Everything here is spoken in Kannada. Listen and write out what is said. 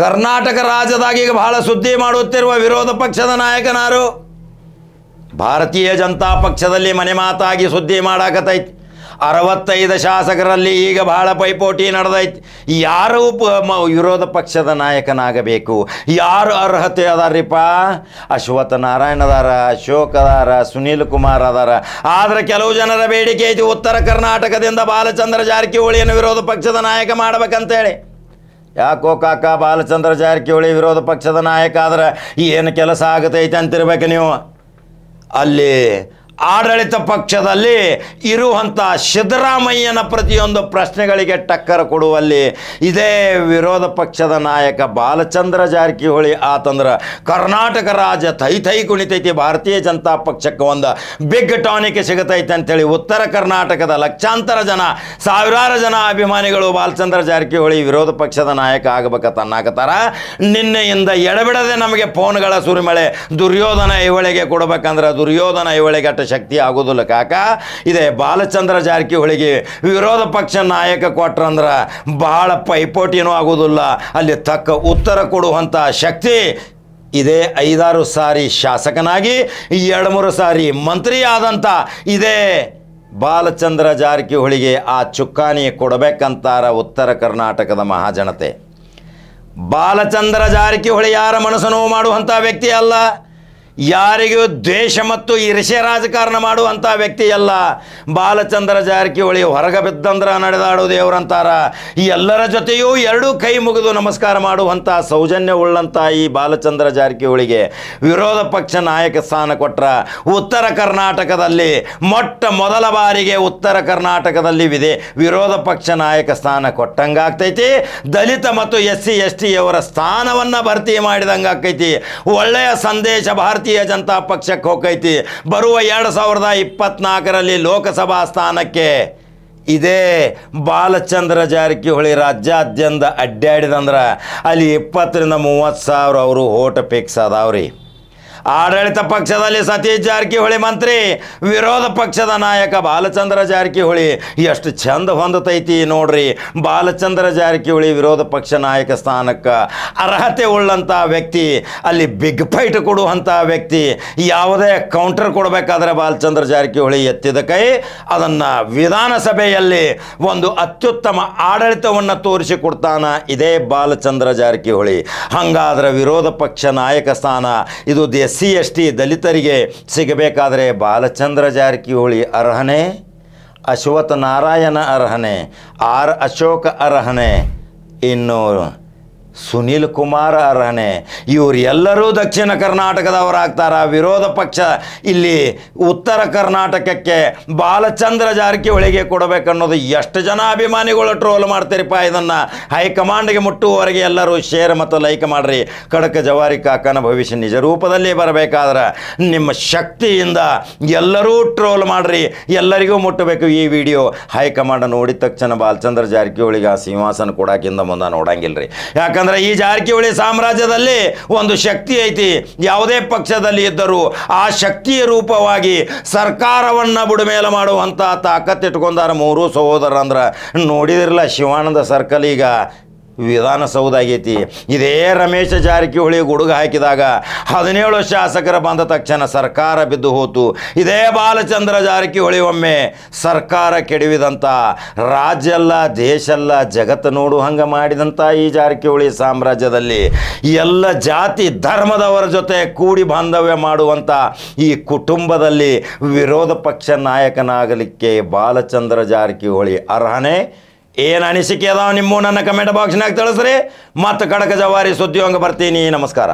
ಕರ್ನಾಟಕ ರಾಜ್ಯದಾಗ ಈಗ ಬಹಳ ಸುದ್ದಿ ಮಾಡುತ್ತಿರುವ ವಿರೋಧ ಪಕ್ಷದ ನಾಯಕನಾರು ಭಾರತೀಯ ಜನತಾ ಪಕ್ಷದಲ್ಲಿ ಮನೆ ಮಾತಾಗಿ ಸುದ್ದಿ ಮಾಡಾಕತೈತಿ. ಅರವತ್ತೈದು ಶಾಸಕರಲ್ಲಿ ಈಗ ಬಹಳ ಪೈಪೋಟಿ ನಡೆದೈತಿ. ಯಾರು ವಿರೋಧ ಪಕ್ಷದ ನಾಯಕನಾಗಬೇಕು? ಯಾರು ಅರ್ಹತೆ ಅದಾರ್ರಿಪ್ಪ ಅಶ್ವತ್ಥ ನಾರಾಯಣ ಅದಾರ, ಅಶೋಕ್ ಅದಾರ, ಸುನೀಲ್ ಕುಮಾರ್ ಅದಾರ. ಆದರೆ ಕೆಲವು ಜನರ ಬೇಡಿಕೆ ಐತಿ, ಉತ್ತರ ಕರ್ನಾಟಕದಿಂದ ಬಾಲಚಂದ್ರ ಜಾರಕಿಹೊಳಿಯನ್ನು ವಿರೋಧ ಪಕ್ಷದ ನಾಯಕ ಮಾಡ್ಬೇಕಂತೇಳಿ. ಯಾಕೋ ಕಾಕ ಬಾಲಚಂದ್ರ ಜಾರಕಿಹೊಳಿ ವಿರೋಧ ಪಕ್ಷದ ನಾಯಕ ಆದ್ರೆ ಏನು ಕೆಲಸ ಆಗತೈತೆ ಅಂತಿರ್ಬೇಕು ನೀವು? ಅಲ್ಲಿ ಆಡಳಿತ ಪಕ್ಷದಲ್ಲಿ ಇರುವಂಥ ಸಿದ್ದರಾಮಯ್ಯನ ಪ್ರತಿಯೊಂದು ಪ್ರಶ್ನೆಗಳಿಗೆ ಟಕ್ಕರ್ ಕೊಡುವಲ್ಲಿ ಇದೇ ವಿರೋಧ ಪಕ್ಷದ ನಾಯಕ ಬಾಲಚಂದ್ರ ಜಾರಕಿಹೊಳಿ ಆತಂದ್ರೆ ಕರ್ನಾಟಕ ರಾಜ್ಯ ಥೈ ಥೈ ಕುಣಿತೈತಿ, ಭಾರತೀಯ ಜನತಾ ಪಕ್ಷಕ್ಕೆ ಒಂದು ಬಿಗ್ ಟಾನಿಕ್ ಸಿಗತೈತೆ ಅಂತೇಳಿ ಉತ್ತರ ಕರ್ನಾಟಕದ ಲಕ್ಷಾಂತರ ಜನ, ಸಾವಿರಾರು ಜನ ಅಭಿಮಾನಿಗಳು ಬಾಲಚಂದ್ರ ಜಾರಕಿಹೊಳಿ ವಿರೋಧ ಪಕ್ಷದ ನಾಯಕ ಆಗಬೇಕಂತ ಅನ್ನಾಕತ್ತಾರ ನಿನ್ನೆಯಿಂದ ಎಡಬಿಡದೆ ನಮಗೆ ಫೋನ್ಗಳ ಸುರಿಮಳೆ, ದುರ್ಯೋಧನ ಇವಳಿಗೆ ಕೊಡಬೇಕಂದ್ರೆ ದುರ್ಯೋಧನ ಇವಳಿಗೆ ಅಷ್ಟು ಶಕ್ತಿ ಆಗೋದಿಲ್ಲ ಕಾಕ. ಇದೆ ಬಾಲಚಂದ್ರ ಜಾರಕಿಹೊಳಿಗೆ ವಿರೋಧ ಪಕ್ಷ ನಾಯಕ ಕೊಟ್ರಂದ್ರೆ ಬಹಳ ಪೈಪೋಟಿನೂ ಆಗೋದಿಲ್ಲ. ಅಲ್ಲಿ ತಕ್ಕ ಉತ್ತರ ಕೊಡುವಂಥ ಶಕ್ತಿ ಇದೇ ಐದಾರು ಸಾರಿ ಶಾಸಕನಾಗಿ ಎರಡು ಮೂರು ಸಾರಿ ಮಂತ್ರಿ ಆದಂಥ ಇದೇ ಬಾಲಚಂದ್ರ ಜಾರಕಿಹೊಳಿಗೆ ಆ ಚುಕ್ಕಾಣಿ ಕೊಡಬೇಕಂತಾರ ಉತ್ತರ ಕರ್ನಾಟಕದ ಮಹಾಜನತೆ. ಬಾಲಚಂದ್ರ ಜಾರಕಿಹೊಳಿ ಯಾರ ಮನಸ್ಸು ನೋವು ಮಾಡುವಂಥ ವ್ಯಕ್ತಿ ಅಲ್ಲ. ಯಾರಿಗೂ ದ್ವೇಷ ಮತ್ತು ಈರ್ಷ್ಯ ರಾಜಕಾರಣ ಮಾಡುವಂಥ ವ್ಯಕ್ತಿ ಅಲ್ಲ ಬಾಲಚಂದ್ರ ಜಾರಕಿಹೊಳಿ ಹೊರಗೆ ಬಿದ್ದಂದ್ರ ನಡೆದಾಡೋ ದೇವರಂತಾರ. ಈ ಎಲ್ಲರ ಜೊತೆಯೂ ಎರಡೂ ಕೈ ಮುಗಿದು ನಮಸ್ಕಾರ ಮಾಡುವಂಥ ಸೌಜನ್ಯ ಉಳ್ಳಂಥ ಈ ಬಾಲಚಂದ್ರ ಜಾರಕಿಹೊಳಿಗೆ ವಿರೋಧ ಪಕ್ಷ ನಾಯಕ ಸ್ಥಾನ ಕೊಟ್ಟರ ಉತ್ತರ ಕರ್ನಾಟಕದಲ್ಲಿ ಮೊಟ್ಟ ಮೊದಲ ಬಾರಿಗೆ ಉತ್ತರ ಕರ್ನಾಟಕದಲ್ಲಿ ವಿದೆ ವಿರೋಧ ಪಕ್ಷ ನಾಯಕ ಸ್ಥಾನ ಕೊಟ್ಟಂಗಾಗ್ತೈತಿ. ದಲಿತ ಮತ್ತು ಎಸ್ ಸಿ ಎಸ್ ಟಿಯವರ ಸ್ಥಾನವನ್ನು ಭರ್ತಿ ಮಾಡಿದಂಗಾಗ್ತೈತಿ. ಒಳ್ಳೆಯ ಸಂದೇಶ ಭಾರತೀಯ ಜನತಾ ಪಕ್ಷಕ್ಕೆ ಹೋಗೈತಿ. ಬರುವ ಎರಡು ಸಾವಿರದ ಇಪ್ಪತ್ನಾಲ್ಕರಲ್ಲಿ ಲೋಕಸಭಾ ಸ್ಥಾನಕ್ಕೆ ಇದೇ ಬಾಲಚಂದ್ರ ಜಾರಕಿಹೊಳಿ ರಾಜ್ಯಾದ್ಯಂತ ಅಡ್ಡಾಡಿದಂದ್ರೆ ಅಲ್ಲಿ ಇಪ್ಪತ್ತರಿಂದ ಮೂವತ್ತು ಸಾವಿರ ಅವರು ಓಟ್ ಫಿಕ್ಸ್ ಅದಾವ್ರಿ. ಆಡಳಿತ ಪಕ್ಷದಲ್ಲಿ ಸತೀಶ್ ಜಾರಕಿಹೊಳಿ ಮಂತ್ರಿ, ವಿರೋಧ ಪಕ್ಷದ ನಾಯಕ ಬಾಲಚಂದ್ರ ಜಾರಕಿಹೊಳಿ. ಎಷ್ಟು ಚಂದ ಹೊಂದತೈತಿ ನೋಡ್ರಿ. ಬಾಲಚಂದ್ರ ಜಾರಕಿಹೊಳಿ ವಿರೋಧ ಪಕ್ಷ ನಾಯಕ ಸ್ಥಾನಕ್ಕೆ ಅರ್ಹತೆ ಉಳ್ಳಂಥ ವ್ಯಕ್ತಿ, ಅಲ್ಲಿ ಬಿಗ್ ಫೈಟ್ ಕೊಡುವಂಥ ವ್ಯಕ್ತಿ, ಯಾವುದೇ ಕೌಂಟರ್ ಕೊಡಬೇಕಾದ್ರೆ ಬಾಲಚಂದ್ರ ಜಾರಕಿಹೊಳಿ ಎತ್ತಿದ ಕೈ. ಅದನ್ನು ವಿಧಾನಸಭೆಯಲ್ಲಿ ಒಂದು ಅತ್ಯುತ್ತಮ ಆಡಳಿತವನ್ನು ತೋರಿಸಿಕೊಡ್ತಾನ ಇದೇ ಬಾಲಚಂದ್ರ ಜಾರಕಿಹೊಳಿ. ಹಂಗಾದ್ರೆ ವಿರೋಧ ಪಕ್ಷ ನಾಯಕ ಸ್ಥಾನ, ಇದು ಎಸ್ ಸಿ ಎಸ್ ಟಿ ದಲಿತರಿಗೆ ಸಿಗಬೇಕಾದರೆ ಬಾಲಚಂದ್ರ ಜಾರಕಿಹೊಳಿ ಅರ್ಹನೆ ಅಶ್ವಥ್ ನಾರಾಯಣ ಅರ್ಹನೆ, ಆರ್ ಅಶೋಕ ಅರ್ಹನೆ ಇನ್ನು ಸುನೀಲ್ ಕುಮಾರ್ ಅರಹಣೆ ಇವರೆಲ್ಲರೂ ದಕ್ಷಿಣ ಕರ್ನಾಟಕದವರಾಗ್ತಾರ. ವಿರೋಧ ಪಕ್ಷ ಇಲ್ಲಿ ಉತ್ತರ ಕರ್ನಾಟಕಕ್ಕೆ ಬಾಲಚಂದ್ರ ಜಾರಕಿಹೊಳಿಗೆ ಕೊಡಬೇಕನ್ನೋದು ಎಷ್ಟು ಜನ ಅಭಿಮಾನಿಗಳು ಟ್ರೋಲ್ ಮಾಡ್ತೀರಿಪ್ಪ ಇದನ್ನು. ಹೈಕಮಾಂಡ್ಗೆ ಮುಟ್ಟುವವರೆಗೆ ಎಲ್ಲರೂ ಶೇರ್ ಮತ್ತು ಲೈಕ್ ಮಾಡ್ರಿ. ಕಡಕ ಜವಾರಿ ಕಾಕನ ಭವಿಷ್ಯ ನಿಜ ರೂಪದಲ್ಲಿ ಬರಬೇಕಾದ್ರೆ ನಿಮ್ಮ ಶಕ್ತಿಯಿಂದ ಎಲ್ಲರೂ ಟ್ರೋಲ್ ಮಾಡಿರಿ. ಎಲ್ಲರಿಗೂ ಮುಟ್ಟಬೇಕು ಈ ವಿಡಿಯೋ. ಹೈಕಮಾಂಡ್ ನೋಡಿದ ತಕ್ಷಣ ಬಾಲಚಂದ್ರ ಜಾರಕಿಹೊಳಿಗೆ ಆ ಸಿಂಹಾಸನ ಕೊಡಾಕಿಂದ ಮುಂದೆ ನೋಡಂಗಿಲ್ಲ ರೀ ಯಾಕಂದ್ರೆ ಈ ಜಾರಕಿಹೊಳಿ ಸಾಮ್ರಾಜ್ಯದಲ್ಲಿ ಒಂದು ಶಕ್ತಿ ಐತಿ. ಯಾವುದೇ ಪಕ್ಷದಲ್ಲಿ ಇದ್ದರೂ ಆ ಶಕ್ತಿಯ ರೂಪವಾಗಿ ಸರ್ಕಾರವನ್ನು ಬುಡಮೇಲೆ ಮಾಡುವಂಥ ತಾಕತ್ ಇಟ್ಕೊಂಡಾರ ಮೂರು ಸಹೋದರ ಅಂದ್ರೆ ನೋಡಿದಿರಲ್ಲ ಶಿವಾನಂದ ಸರ್ಕಲ್ ಈಗ ವಿಧಾನಸೌಧ ಆಗೈತಿ. ಇದೇ ರಮೇಶ ಜಾರಕಿಹೊಳಿ ಗುಡುಗ ಹಾಕಿದಾಗ ಹದಿನೇಳು ಶಾಸಕರ ಬಂದ ತಕ್ಷಣ ಸರ್ಕಾರ ಬಿದ್ದು ಹೋತು. ಇದೇ ಬಾಲಚಂದ್ರ ಜಾರಕಿಹೊಳಿ ಒಮ್ಮೆ ಸರ್ಕಾರ ಕೆಡವಿದಂಥ ರಾಜ್ಯ ಅಲ್ಲ ದೇಶ ಅಲ್ಲ ಜಗತ್ತು ನೋಡು ಹಂಗೆ ಮಾಡಿದಂಥ ಈ ಜಾರಕಿಹೊಳಿ ಸಾಮ್ರಾಜ್ಯದಲ್ಲಿ ಎಲ್ಲ ಜಾತಿ ಧರ್ಮದವರ ಜೊತೆ ಕೂಡಿ ಬಾಂಧವ್ಯ ಮಾಡುವಂಥ ಈ ಕುಟುಂಬದಲ್ಲಿ ವಿರೋಧ ಪಕ್ಷ ನಾಯಕನಾಗಲಿಕ್ಕೆ ಬಾಲಚಂದ್ರ ಜಾರಕಿಹೊಳಿ ಅರ್ಹನೆ? ಏನು ಅನಿಸಿಕೆ ಅದಾವ ನಿಮ್ಮ ನನ್ನ ಕಮೆಂಟ್ ಬಾಕ್ಸ್ನಾಗ ತಿಳಿಸ್ರಿ. ಮತ್ತು ಕಡಕ ಜವಾರಿ ಸುದ್ದಿ ಹಂಗೆ ಬರ್ತೀನಿ. ನಮಸ್ಕಾರ.